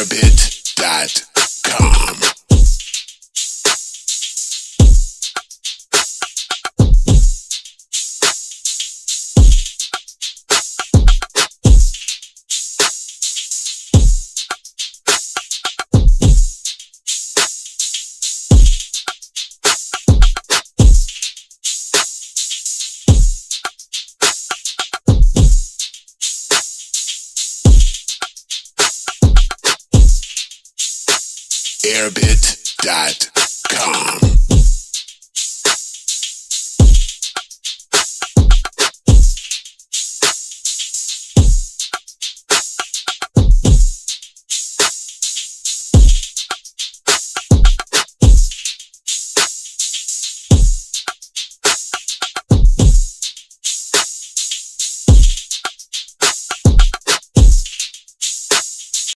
a bit. airbit.com.